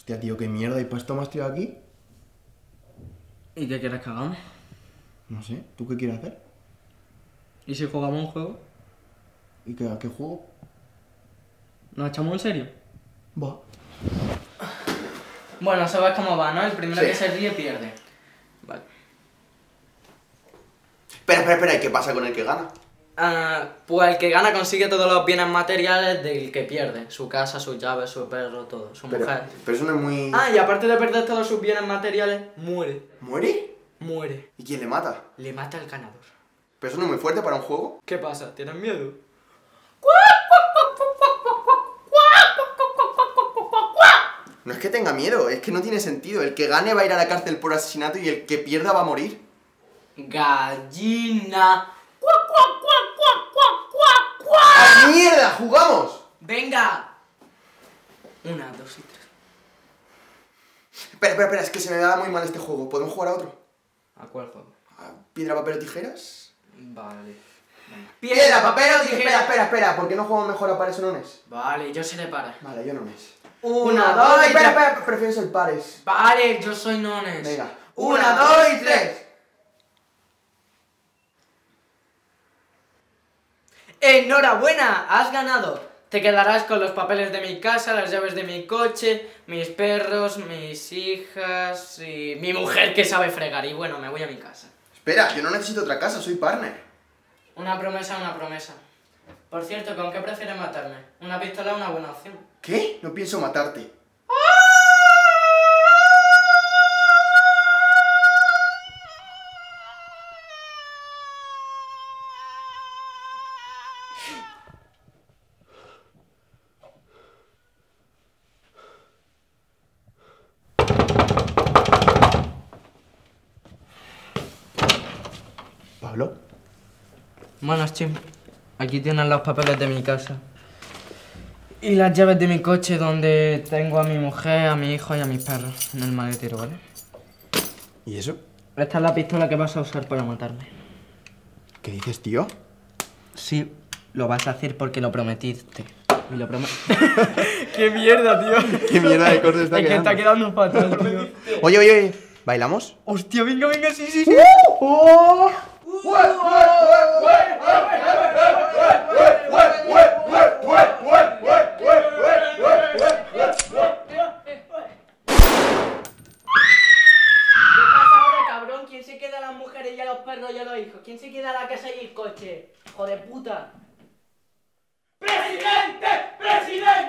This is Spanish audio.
Hostia, tío, qué mierda. ¿Y para esto me has tirado aquí? ¿Y qué quieres que hagamos? No sé. ¿Tú qué quieres hacer? ¿Y si jugamos un juego? ¿Y qué, a qué juego? ¿Nos echamos en serio? Va. Bueno, sabes cómo va, ¿no? El primero Sí. que se ríe pierde. Vale. Espera, espera, espera. ¿Y qué pasa con el que gana? Ah, pues el que gana consigue todos los bienes materiales del que pierde. Su casa, sus llaves, su perro, todo. Su Pero, mujer. pero eso no es muy... Ah, y aparte de perder todos sus bienes materiales, muere. ¿Muere? Muere. ¿Y quién le mata? Le mata al ganador. ¿Pero eso no es muy fuerte para un juego? ¿Qué pasa? ¿Tienes miedo? No es que tenga miedo, es que no tiene sentido. El que gane va a ir a la cárcel por asesinato y el que pierda va a morir. Gallina. ¡Jugamos! Venga. Una, dos y tres. Espera, espera, espera, es que se me da muy mal este juego. ¿Podemos jugar a otro? ¿A cuál juego? ¿A ¿Piedra, papel o tijeras? Vale. Venga. ¡Piedra, papel o tijeras! Espera, espera, espera. ¿Por qué no jugamos mejor a pares o nones? Vale, yo seré para. Vale, yo nones. Una, dos y espera, tres. espera, prefiero ser pares. Vale, yo soy nones. Venga. Una, dos y tres. ¡Enhorabuena! ¡Has ganado! Te quedarás con los papeles de mi casa, las llaves de mi coche, mis perros, mis hijas y mi mujer que sabe fregar. Y bueno, me voy a mi casa. Espera, yo no necesito otra casa, soy partner. Una promesa, una promesa. Por cierto, ¿con qué prefieres matarme? Una pistola es una buena opción. ¿Qué? No pienso matarte. ¿Pablo? Buenas, Chim. Aquí tienen los papeles de mi casa. Y las llaves de mi coche donde tengo a mi mujer, a mi hijo y a mis perros en el maletero, ¿vale? ¿Y eso? Esta es la pistola que vas a usar para matarme. ¿Qué dices, tío? Sí, lo vas a hacer porque lo prometiste. Y lo. ¡Qué mierda, tío! ¿Qué mierda de corte está es que quedando? está quedando fatal, tío. Oye, oye, oye. ¿Bailamos? Hostia, venga, venga, sí, sí, sí. ¡Oh! ¿Qué pasa ahora, cabrón? ¿Quién se queda a las mujeres y a los perros y a los hijos? ¿Quién se queda a la casa y el coche? ¡Hijo de puta! ¡Presidente! ¡Presidente! ¡Presidente!